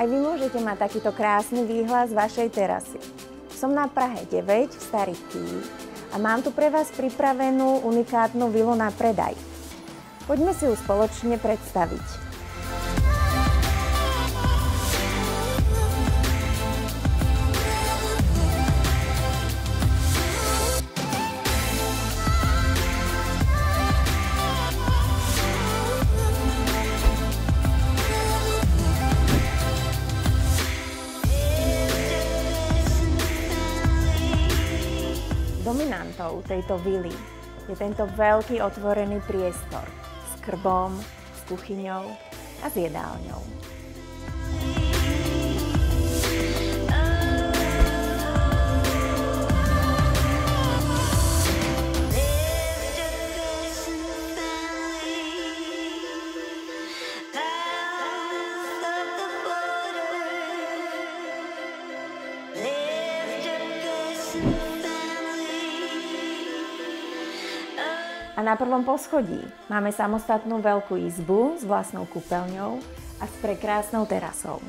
Aj vy môžete mať takýto krásny výhľad z vašej terasy. Som na Prahe 9 v Starých Ký a mám tu pre vás pripravenú unikátnu vilu na predaj. Poďme si ju spoločne predstaviť. Dominantou tejto vily je tento veľký otvorený priestor s krbom, s kuchyňou a s jedálňou. A na prvom poschodí máme samostatnú veľkú izbu s vlastnou kúpeľňou a s prekrásnou terasou.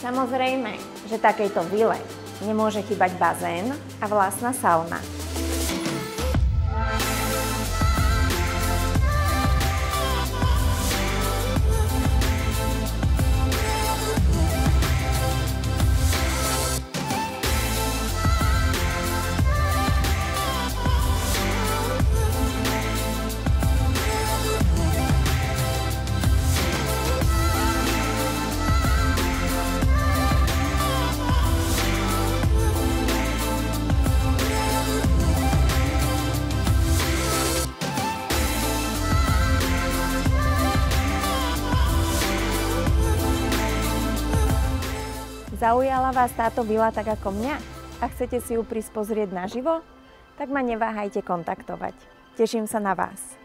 Samozrejme, že takejto vile nemôže chýbať bazén a vlastná sauna. Zaujala vás táto vila tak ako mňa? A chcete si ju prísť pozrieť naživo? Tak ma neváhajte kontaktovať. Teším sa na vás.